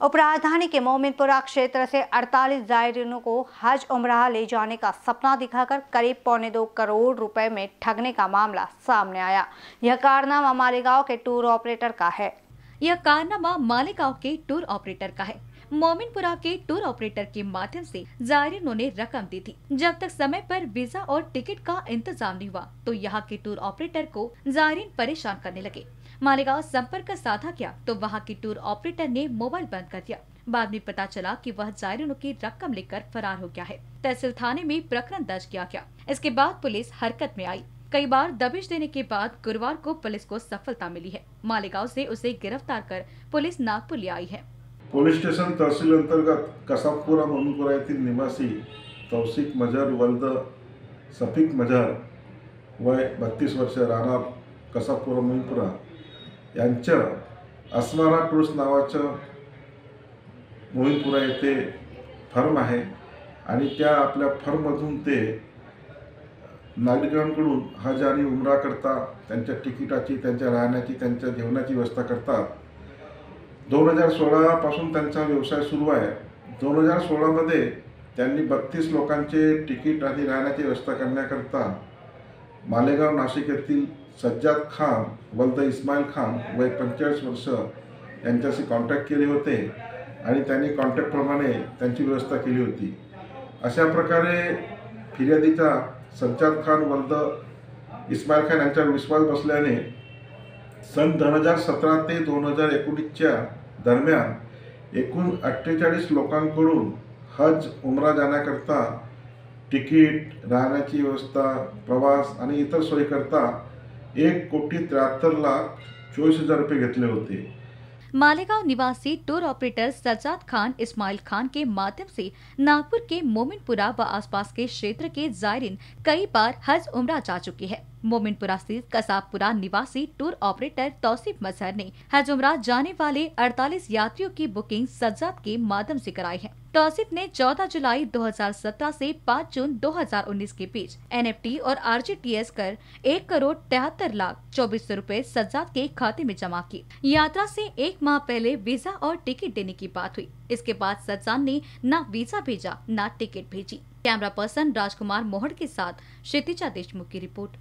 उपराजधानी के मोमिनपुरा क्षेत्र से 48 जायरीनों को हज उमराह ले जाने का सपना दिखाकर करीब पौने दो करोड़ रुपए में ठगने का मामला सामने आया। यह कारनामा मालेगांव के टूर ऑपरेटर का है। यह कारनामा मालेगांव के टूर ऑपरेटर का है। मोमिनपुरा के टूर ऑपरेटर के माध्यम से जायरीनों ने रकम दी थी। जब तक समय पर वीज़ा और टिकट का इंतज़ाम नहीं हुआ तो यहाँ के टूर ऑपरेटर को जायरीन परेशान करने लगे। मालेगांव संपर्क साधा किया तो वहाँ की टूर ऑपरेटर ने मोबाइल बंद कर दिया। बाद में पता चला कि वह जायरीनों की रकम लेकर फरार हो गया है। तहसील थाने में प्रकरण दर्ज किया गया। इसके बाद पुलिस हरकत में आई। कई बार दबिश देने के बाद गुरुवार को पुलिस को सफलता मिली है। मालेगांव से उसे गिरफ़्तार कर पुलिस नागपुर ले आई है। पोलीस स्टेशन तहसील अंतर्गत कसाबपुरा मोहनपुरा येथील निवासी तौसिक मजर वल्द सफिक मजर वय बत्तीस वर्ष राहणार कसाबपुरा मोहनपुरा यांचं अस्मारा टूर्स नावाचं मोहिनपुरा येथे फर्म आहे आणि त्या आपल्या फर्ममधून ते नागरिकांकडून हज आणि उमरा करता त्यांच्या तिकिटाची त्यांच्या राहण्याची त्यांच्या जेवणाची व्यवस्था करतात. दोन हजार सोळापासून त्यांचा व्यवसाय सुरू आहे. दोन हजार सोळामध्ये त्यांनी बत्तीस लोकांचे तिकीट आणि राहण्याची व्यवस्था करण्याकरता मालेगाव नाशिक येथील सज्जाद खान वल्द इस्माईल खान वय पंचेचाळीस वर्ष यांच्याशी कॉन्टॅक्ट केले होते आणि त्यांनी कॉन्टॅक्टप्रमाणे त्यांची व्यवस्था केली होती. अशा प्रकारे फिर्यादीचा सज्जाद खान वल्द इस्माईल खान यांच्यावर विश्वास बसल्याने सन दोन हजार सतरा ते दोन हजार एकोणीसच्या दरम्यान एकूण अठ्ठेचाळीस लोकांकडून हज उमरा जाण्याकरता तिकीट राहण्याची व्यवस्था, प्रवास आणि इतर सोयीकरता एक कोटी त्र्याहत्तर लाख चोवीस हज़ार रुपये होते. मालेगांव निवासी टूर ऑपरेटर सज्जाद खान, इस्माइल खान के माध्यम से नागपुर के मोमिनपुरा व आसपास के क्षेत्र के जायरीन कई बार हज उमरा जा चुकी है। मोमिनपुरा स्थित कसाबपुरा निवासी टूर ऑपरेटर तौसीफ मजहर ने हज उमरा जाने वाले 48 यात्रियों की बुकिंग सज्जाद के माध्यम से कराई है। तौसीफ ने 14 जुलाई 2017 से 5 जून 2019 के बीच एनएफटी और आरजीटीएस कर एक करोड़ तिहत्तर लाख चौबीस सौ रूपए सज्जाद के खाते में जमा की। यात्रा से एक माह पहले वीज़ा और टिकट देने की बात हुई। इसके बाद सज्जाद ने न वीज़ा भेजा, न टिकट भेजी। कैमरा पर्सन राजकुमार मोहड़ के साथ क्षितिजा देशमुख की रिपोर्ट।